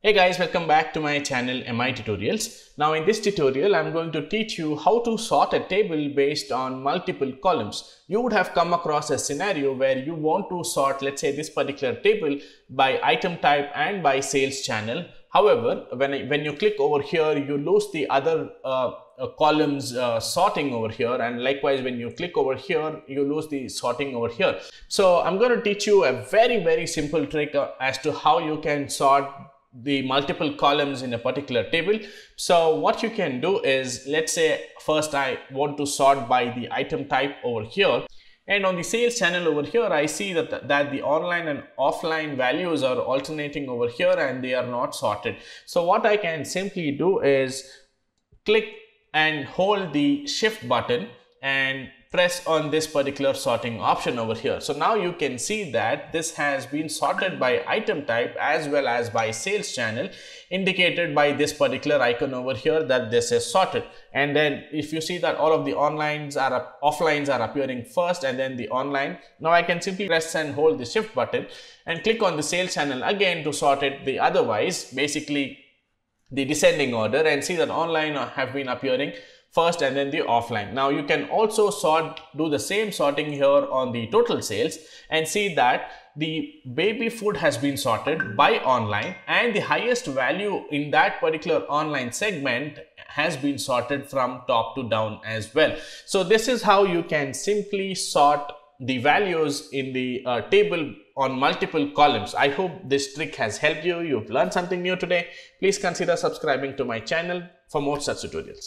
Hey guys, welcome back to my channel MI Tutorials. Now in this tutorial, I'm going to teach you how to sort a table based on multiple columns. You would have come across a scenario where you want to sort, let's say this particular table by item type and by sales channel. However, when, I, when you click over here, you lose the other uh, uh, columns uh, sorting over here and likewise when you click over here you lose the sorting over here so i'm going to teach you a very very simple trick uh, as to how you can sort the multiple columns in a particular table. So what you can do is, let's say first I want to sort by the item type over here. And on the sales channel over here, I see that, that the online and offline values are alternating over here and they are not sorted. So what I can simply do is click and hold the shift button and press on this particular sorting option over here. So now you can see that this has been sorted by item type as well as by sales channel indicated by this particular icon over here that this is sorted. And then if you see that all of the onlines are offlines are appearing first and then the online. Now I can simply press and hold the shift button and click on the sales channel again to sort it the otherwise basically the descending order and see that online have been appearing first and then the offline. Now you can also sort, do the same sorting here on the total sales and see that the baby food has been sorted by online and the highest value in that particular online segment has been sorted from top to down as well. So this is how you can simply sort the values in the uh, table on multiple columns. I hope this trick has helped you. You've learned something new today. Please consider subscribing to my channel for more such tutorials.